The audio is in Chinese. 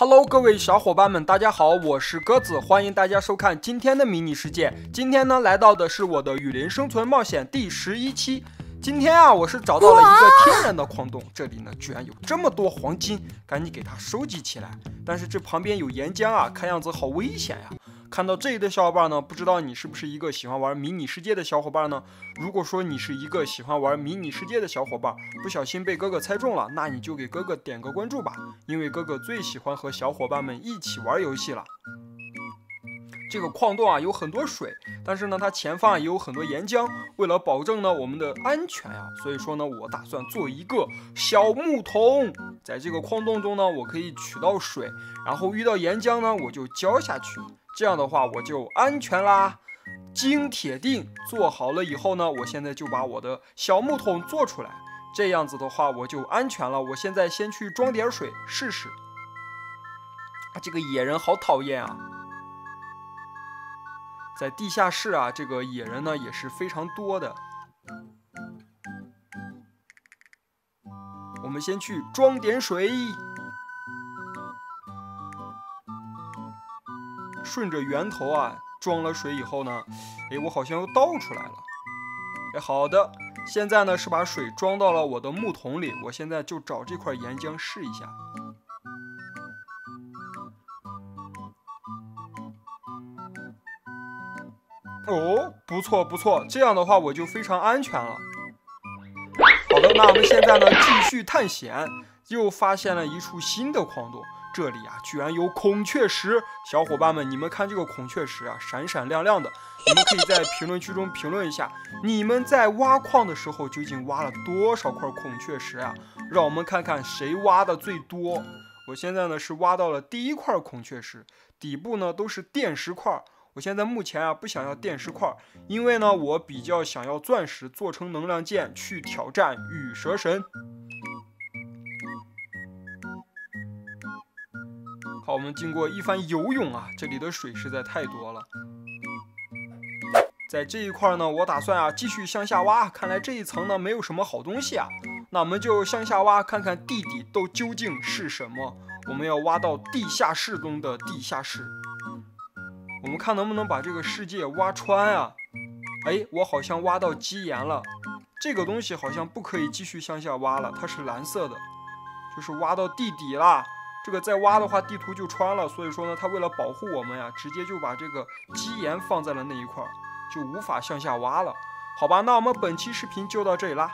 Hello，各位小伙伴们，大家好，我是鸽子，欢迎大家收看今天的迷你世界。今天呢，来到的是我的雨林生存冒险第十一期。今天啊，我是找到了一个天然的矿洞，这里呢居然有这么多黄金，赶紧给它收集起来。但是这旁边有岩浆啊，看样子好危险呀。看到这里的小伙伴呢，不知道你是不是一个喜欢玩迷你世界的小伙伴呢？如果说你是一个喜欢玩迷你世界的小伙伴，不小心被哥哥猜中了，那你就给哥哥点个关注吧，因为哥哥最喜欢和小伙伴们一起玩游戏了。这个矿洞啊有很多水，但是呢它前方也有很多岩浆。为了保证呢我们的安全呀，所以说呢我打算做一个小木桶，在这个矿洞中呢我可以取到水，然后遇到岩浆呢我就浇下去。这样的话我就安全啦，金铁锭做好了以后呢，我现在就把我的小木桶做出来，这样子的话我就安全了。我现在先去装点水试试。这个野人好讨厌啊！在地下室啊，这个野人呢也是非常多的。我们先去装点水。顺着源头啊装了水以后呢，哎，我好像又倒出来了。哎，好的，现在呢是把水装到了我的木桶里，我现在就找这块岩浆试一下。哦，不错不错，这样的话我就非常安全了。好的，那我们现在呢继续探险，又发现了一处新的矿洞。这里啊，居然有孔雀石！小伙伴们，你们看这个孔雀石啊，闪闪亮亮的。你们可以在评论区中评论一下，你们在挖矿的时候究竟挖了多少块孔雀石啊？让我们看看谁挖的最多。我现在呢是挖到了第一块孔雀石，底部呢都是电石块。我现在目前啊不想要电石块，因为呢我比较想要钻石做成能量剑去挑战羽蛇神。好，我们经过一番游泳啊，这里的水实在太多了。在这一块呢，我打算啊继续向下挖。看来这一层呢没有什么好东西啊，那我们就向下挖，看看地底都究竟是什么。我们要挖到地下室中的地下室。我们看能不能把这个世界挖穿啊？哎，我好像挖到基岩了。这个东西好像不可以继续向下挖了，它是蓝色的，就是挖到地底了。这个再挖的话，地图就穿了。所以说呢，他为了保护我们呀，直接就把这个基岩放在了那一块儿，就无法向下挖了。好吧，那我们本期视频就到这里啦。